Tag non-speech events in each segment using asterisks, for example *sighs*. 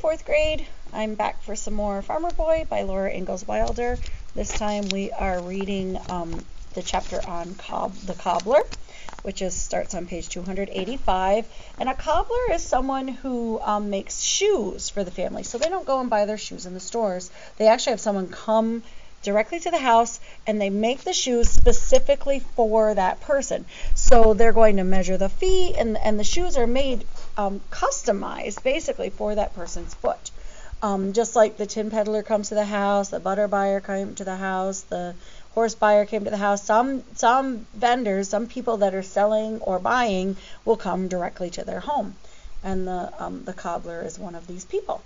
fourth grade. I'm back for some more Farmer Boy by Laura Ingalls Wilder. This time we are reading um, the chapter on cob- the cobbler, which is starts on page 285. And a cobbler is someone who um, makes shoes for the family. So they don't go and buy their shoes in the stores. They actually have someone come directly to the house and they make the shoes specifically for that person. So they're going to measure the feet and, and the shoes are made um, customized basically for that person's foot. Um, just like the tin peddler comes to the house, the butter buyer came to the house, the horse buyer came to the house. Some some vendors, some people that are selling or buying will come directly to their home, and the um, the cobbler is one of these people.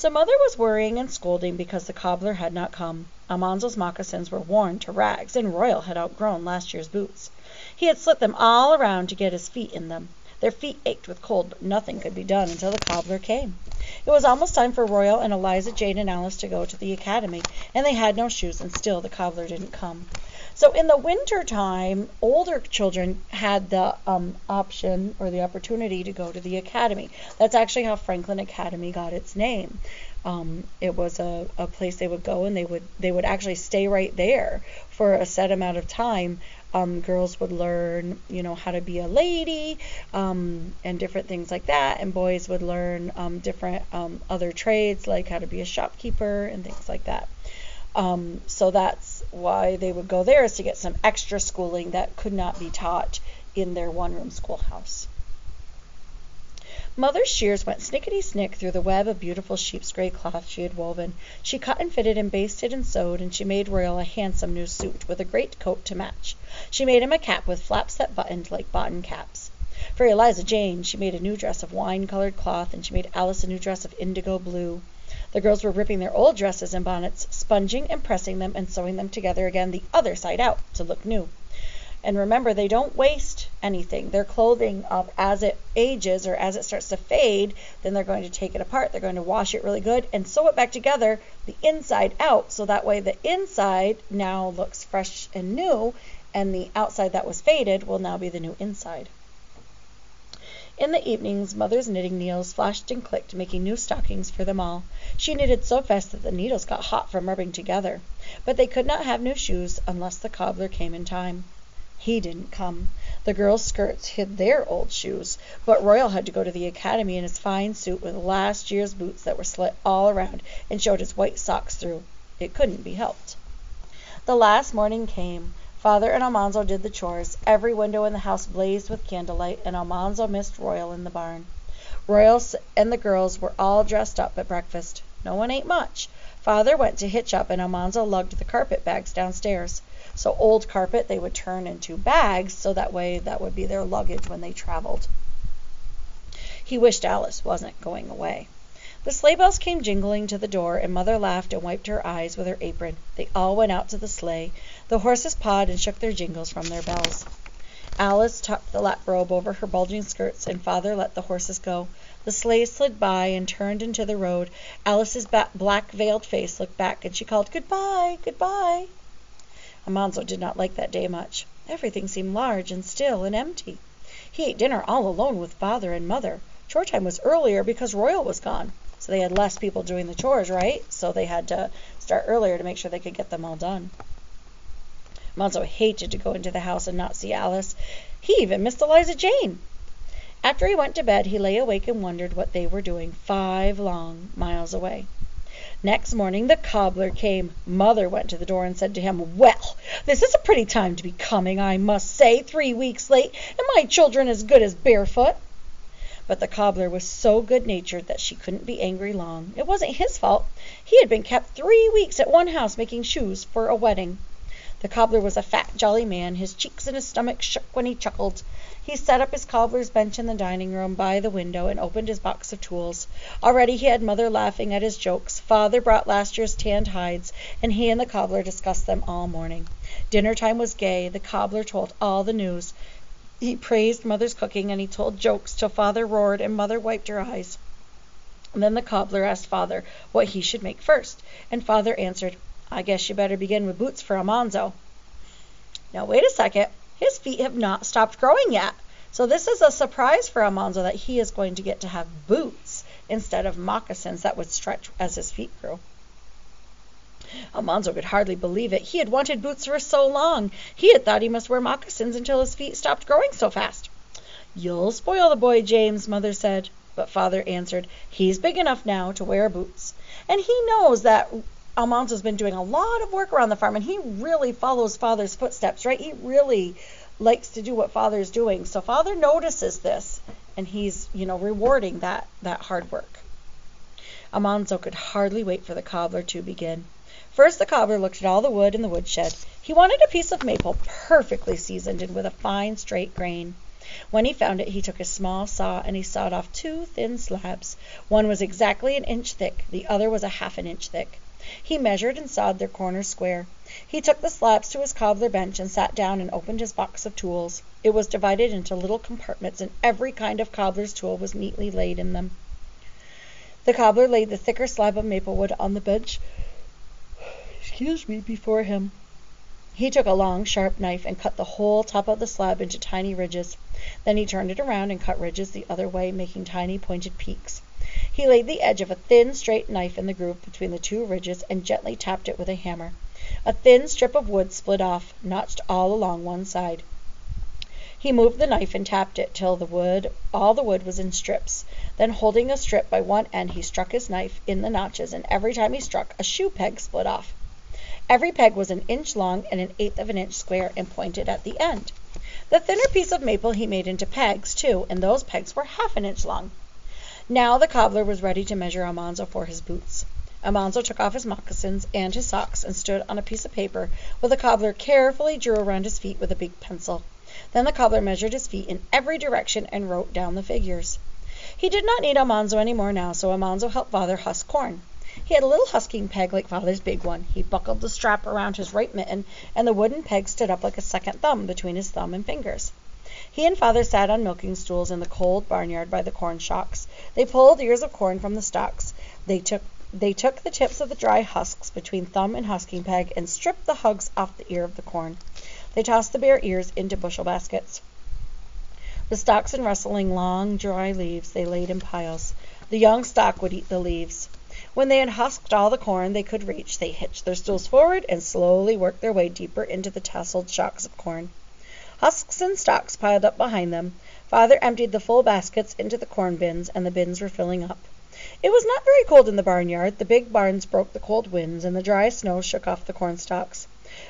So mother was worrying and scolding because the cobbler had not come. Almanzo's moccasins were worn to rags, and Royal had outgrown last year's boots. He had slit them all around to get his feet in them. Their feet ached with cold, but nothing could be done until the cobbler came. It was almost time for Royal and Eliza Jane and Alice to go to the academy, and they had no shoes, and still the cobbler didn't come. So in the winter time, older children had the um, option or the opportunity to go to the academy. That's actually how Franklin Academy got its name. Um, it was a, a place they would go and they would they would actually stay right there for a set amount of time um, girls would learn, you know, how to be a lady um, and different things like that, and boys would learn um, different um, other trades like how to be a shopkeeper and things like that. Um, so that's why they would go there is to get some extra schooling that could not be taught in their one-room schoolhouse. Mother's shears went snickety snick through the web of beautiful sheep's gray cloth she had woven. She cut and fitted and basted and sewed, and she made Royal a handsome new suit, with a great coat to match. She made him a cap with flaps that buttoned like button caps. For Eliza Jane she made a new dress of wine colored cloth, and she made Alice a new dress of indigo blue. The girls were ripping their old dresses and bonnets, sponging and pressing them and sewing them together again the other side out to look new. And remember, they don't waste anything. Their clothing, um, as it ages or as it starts to fade, then they're going to take it apart. They're going to wash it really good and sew it back together, the inside out, so that way the inside now looks fresh and new, and the outside that was faded will now be the new inside. In the evenings mother's knitting needles flashed and clicked, making new stockings for them all. She knitted so fast that the needles got hot from rubbing together. But they could not have new shoes unless the cobbler came in time. He didn't come. The girls' skirts hid their old shoes, but Royal had to go to the academy in his fine suit with last year's boots that were slit all around and showed his white socks through. It couldn't be helped. The last morning came. Father and Almanzo did the chores. Every window in the house blazed with candlelight, and Almanzo missed Royal in the barn. Royal and the girls were all dressed up at breakfast. No one ate much. Father went to hitch up, and Almanzo lugged the carpet bags downstairs. So old carpet they would turn into bags so that way that would be their luggage when they traveled. He wished Alice wasn't going away. The sleigh bells came jingling to the door, and Mother laughed and wiped her eyes with her apron. They all went out to the sleigh. The horses pawed and shook their jingles from their bells. Alice tucked the lap robe over her bulging skirts, and Father let the horses go. The sleigh slid by and turned into the road. Alice's black veiled face looked back, and she called, Goodbye, goodbye. Almanzo did not like that day much. Everything seemed large and still and empty. He ate dinner all alone with father and mother. Chore time was earlier because Royal was gone. So they had less people doing the chores, right? So they had to start earlier to make sure they could get them all done. Almanzo hated to go into the house and not see Alice. He even missed Eliza Jane. After he went to bed, he lay awake and wondered what they were doing five long miles away. Next morning the cobbler came. Mother went to the door and said to him, Well, this is a pretty time to be coming, I must say, three weeks late, and my children as good as barefoot. But the cobbler was so good natured that she couldn't be angry long. It wasn't his fault. He had been kept three weeks at one house making shoes for a wedding. The cobbler was a fat, jolly man. His cheeks and his stomach shook when he chuckled. He set up his cobbler's bench in the dining room by the window and opened his box of tools. Already he had mother laughing at his jokes. Father brought last year's tanned hides, and he and the cobbler discussed them all morning. Dinner time was gay. The cobbler told all the news. He praised mother's cooking and he told jokes till father roared and mother wiped her eyes. And then the cobbler asked father what he should make first, and father answered, I guess you better begin with boots for Almanzo. Now wait a second. His feet have not stopped growing yet. So this is a surprise for Almanzo that he is going to get to have boots instead of moccasins that would stretch as his feet grew. Almanzo could hardly believe it. He had wanted boots for so long. He had thought he must wear moccasins until his feet stopped growing so fast. You'll spoil the boy, James, Mother said. But Father answered, He's big enough now to wear boots. And he knows that Almanzo's been doing a lot of work around the farm, and he really follows Father's footsteps, right? He really likes to do what Father's doing. So Father notices this, and he's, you know, rewarding that, that hard work. Almanzo could hardly wait for the cobbler to begin. First the cobbler looked at all the wood in the woodshed. He wanted a piece of maple perfectly seasoned and with a fine straight grain. When he found it he took a small saw and he sawed off two thin slabs. One was exactly an inch thick, the other was a half an inch thick. He measured and sawed their corners square. He took the slabs to his cobbler bench and sat down and opened his box of tools. It was divided into little compartments and every kind of cobbler's tool was neatly laid in them. The cobbler laid the thicker slab of maple wood on the bench *sighs* excuse me, before him. He took a long, sharp knife and cut the whole top of the slab into tiny ridges. Then he turned it around and cut ridges the other way, making tiny pointed peaks. He laid the edge of a thin, straight knife in the groove between the two ridges and gently tapped it with a hammer. A thin strip of wood split off, notched all along one side. He moved the knife and tapped it till the wood all the wood was in strips. Then holding a strip by one end he struck his knife in the notches and every time he struck a shoe peg split off. Every peg was an inch long and an eighth of an inch square and pointed at the end. The thinner piece of maple he made into pegs, too, and those pegs were half an inch long. Now the cobbler was ready to measure Almanzo for his boots. Almanzo took off his moccasins and his socks and stood on a piece of paper while the cobbler carefully drew around his feet with a big pencil. Then the cobbler measured his feet in every direction and wrote down the figures. He did not need Almanzo any more now, so Almanzo helped father husk corn. He had a little husking peg like father's big one. He buckled the strap around his right mitten, and the wooden peg stood up like a second thumb between his thumb and fingers. He and father sat on milking stools in the cold barnyard by the corn shocks. They pulled ears of corn from the stalks. They took they took the tips of the dry husks between thumb and husking peg and stripped the hugs off the ear of the corn. They tossed the bare ears into bushel baskets. The stalks and rustling long, dry leaves they laid in piles. The young stalk would eat the leaves. When they had husked all the corn they could reach, they hitched their stools forward and slowly worked their way deeper into the tasseled shocks of corn. Husks and stalks piled up behind them, father emptied the full baskets into the corn bins, and the bins were filling up. It was not very cold in the barnyard. The big barns broke the cold winds, and the dry snow shook off the corn stalks.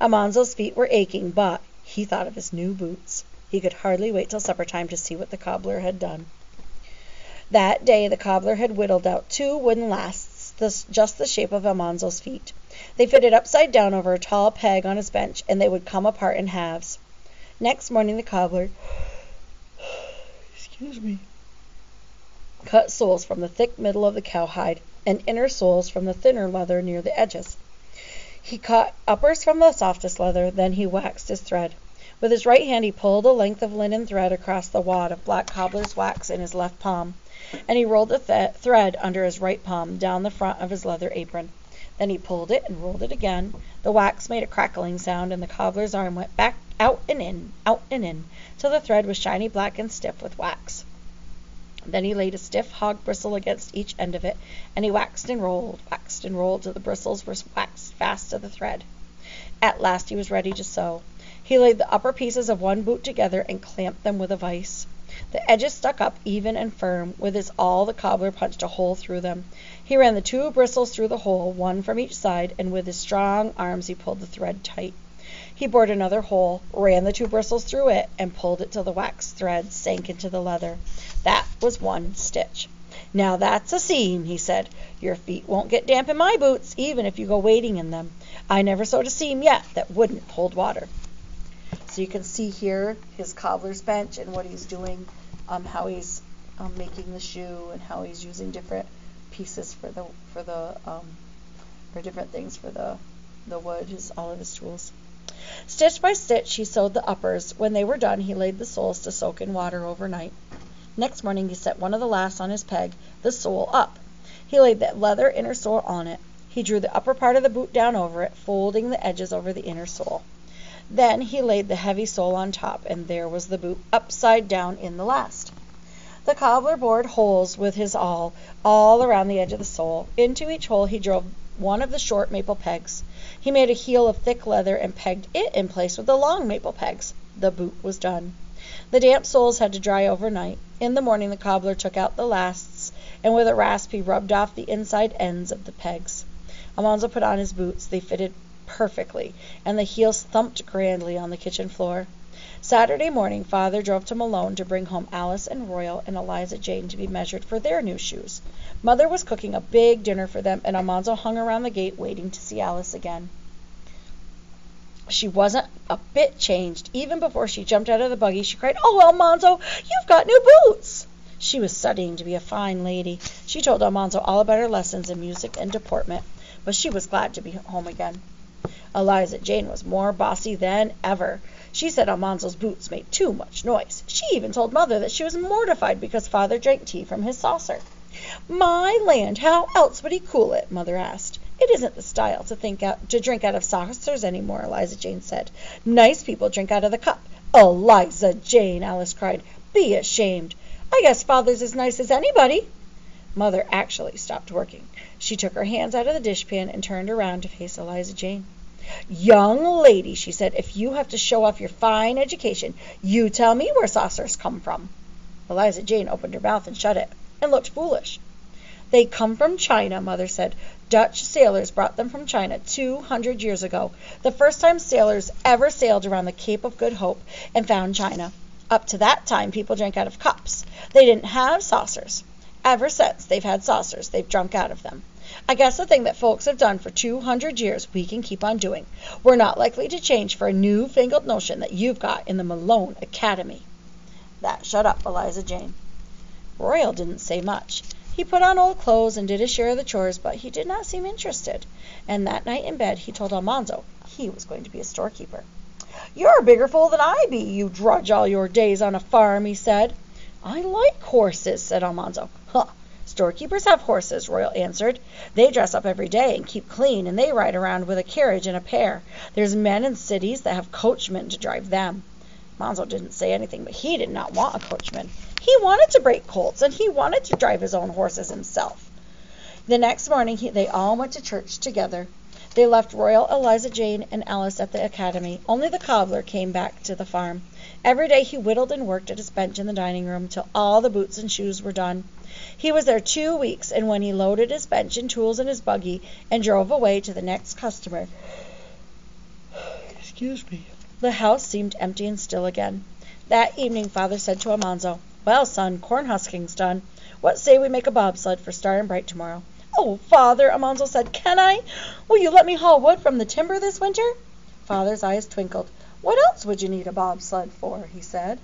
Almanzo's feet were aching, but he thought of his new boots. He could hardly wait till supper time to see what the cobbler had done. That day the cobbler had whittled out two wooden lasts just the shape of Almanzo's feet. They fitted upside down over a tall peg on his bench, and they would come apart in halves. Next morning the cobbler *sighs* excuse me cut soles from the thick middle of the cowhide and inner soles from the thinner leather near the edges. He cut uppers from the softest leather, then he waxed his thread. With his right hand he pulled a length of linen thread across the wad of black cobbler's wax in his left palm and he rolled the th- thread under his right palm down the front of his leather apron. Then he pulled it and rolled it again. The wax made a crackling sound, and the cobbler's arm went back out and in, out and in, till the thread was shiny black and stiff with wax. Then he laid a stiff hog bristle against each end of it, and he waxed and rolled, waxed and rolled till the bristles were waxed fast to the thread. At last he was ready to sew. He laid the upper pieces of one boot together and clamped them with a vise. The edges stuck up even and firm. With his awl the cobbler punched a hole through them. He ran the two bristles through the hole, one from each side, and with his strong arms he pulled the thread tight. He bored another hole, ran the two bristles through it, and pulled it till the waxed thread sank into the leather. That was one stitch. Now that's a seam, he said. Your feet won't get damp in my boots, even if you go wading in them. I never sewed a seam yet that wouldn't hold water. So you can see here his cobbler's bench and what he's doing, um, how he's um, making the shoe and how he's using different pieces for the for the um, or different things for the the wood. His all of his tools. Stitch by stitch he sewed the uppers. When they were done he laid the soles to soak in water overnight. Next morning he set one of the lasts on his peg, the sole up. He laid the leather inner sole on it. He drew the upper part of the boot down over it, folding the edges over the inner sole. Then he laid the heavy sole on top, and there was the boot upside down in the last. The cobbler bored holes with his awl all around the edge of the sole. Into each hole he drove one of the short maple pegs. He made a heel of thick leather and pegged it in place with the long maple pegs. The boot was done. The damp soles had to dry overnight. In the morning the cobbler took out the lasts, and with a rasp he rubbed off the inside ends of the pegs. Almanzo put on his boots. They fitted perfectly, and the heels thumped grandly on the kitchen floor. Saturday morning father drove to Malone to bring home Alice and Royal and Eliza Jane to be measured for their new shoes. Mother was cooking a big dinner for them, and Almanzo hung around the gate waiting to see Alice again. She wasn't a bit changed. Even before she jumped out of the buggy, she cried, Oh, Almanzo, you've got new boots! She was studying to be a fine lady. She told Almanzo all about her lessons in music and deportment, but she was glad to be home again. Eliza Jane was more bossy than ever. She said Almanzo's boots made too much noise. She even told Mother that she was mortified because Father drank tea from his saucer. My land, how else would he cool it? Mother asked. It isn't the style to think out to drink out of saucers any more, Eliza Jane said. Nice people drink out of the cup. Eliza Jane, Alice cried. Be ashamed. I guess father's as nice as anybody. Mother actually stopped working. She took her hands out of the dishpan and turned around to face Eliza Jane. Young lady, she said, if you have to show off your fine education, you tell me where saucers come from. Eliza Jane opened her mouth and shut it, and looked foolish. They come from China, Mother said. Dutch sailors brought them from China two hundred years ago, the first time sailors ever sailed around the Cape of Good Hope and found China. Up to that time, people drank out of cups. They didn't have saucers. Ever since they've had saucers, they've drunk out of them. I guess the thing that folks have done for two hundred years we can keep on doing. We're not likely to change for a new fangled notion that you've got in the Malone Academy. That shut up Eliza Jane. Royal didn't say much. He put on old clothes and did his share of the chores, but he did not seem interested. And that night in bed he told Almanzo he was going to be a storekeeper. You're a bigger fool than I be, you drudge all your days on a farm, he said. I like horses, said Almanzo. Storekeepers have horses, Royal answered. They dress up every day and keep clean, and they ride around with a carriage and a pair. There's men in cities that have coachmen to drive them. Almanzo didn't say anything, but he did not want a coachman. He wanted to break colts, and he wanted to drive his own horses himself. The next morning he, they all went to church together. They left Royal, Eliza Jane, and Alice at the academy. Only the cobbler came back to the farm. Every day he whittled and worked at his bench in the dining room till all the boots and shoes were done. He was there two weeks, and when he loaded his bench and tools in his buggy and drove away to the next customer, excuse me, the house seemed empty and still again. That evening father said to Almanzo, Well, son, corn husking's done. What say we make a bobsled for Star and Bright tomorrow? Oh, father, Almanzo said, can I? Will you let me haul wood from the timber this winter? Father's eyes twinkled. What else would you need a bobsled for? he said.